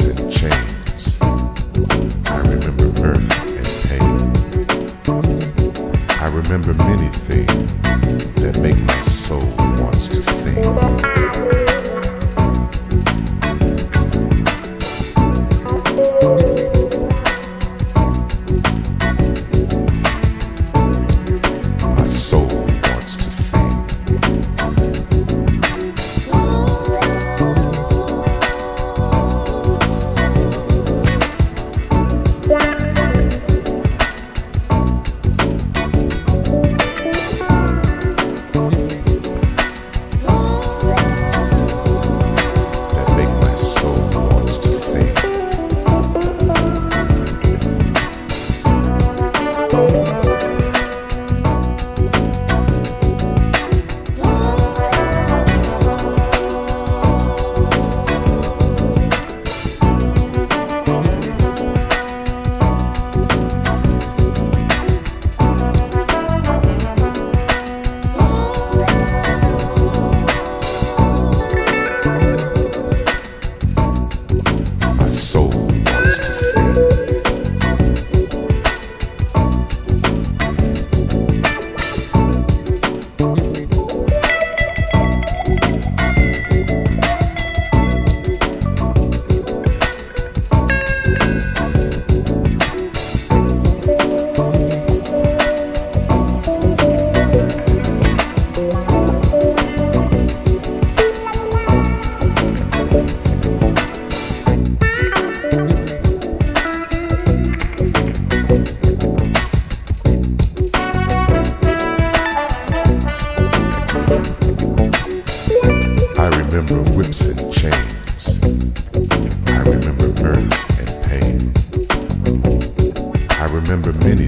and chains. I remember mirth and pain. I remember many things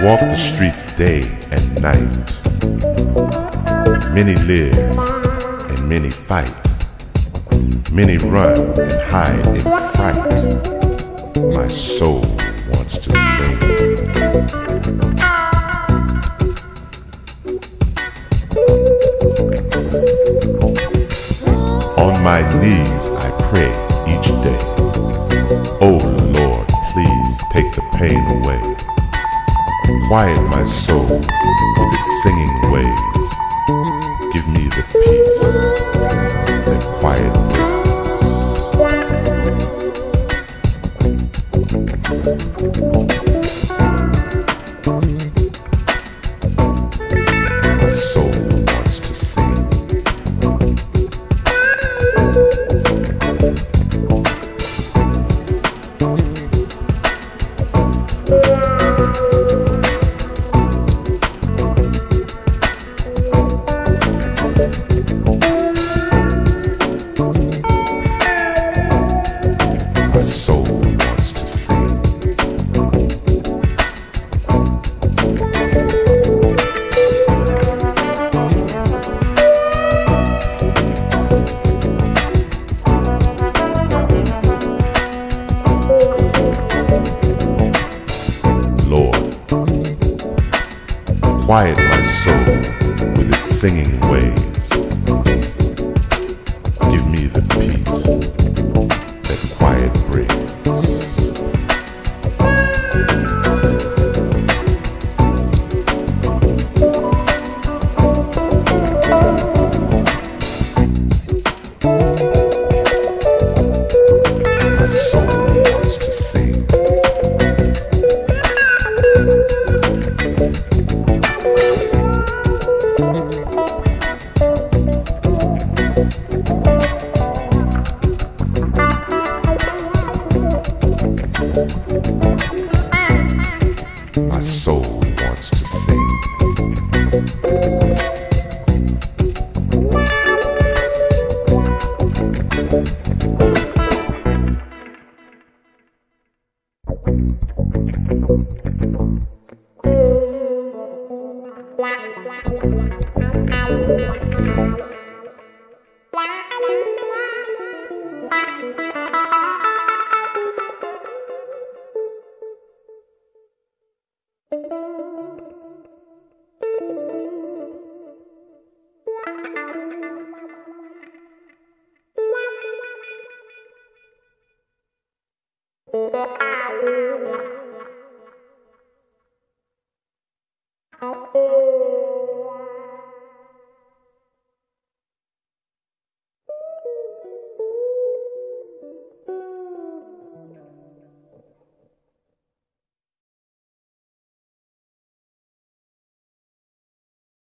Walk the streets day and night. Many live and many fight. Many run and hide in fright. My soul wants to sing. On my knees I pray each day. Oh Lord, please take the pain away. Quiet my soul with its singing ways. Give me the peace that quiet brings. Quiet my soul with its singing ways. My soul. Ah, uh.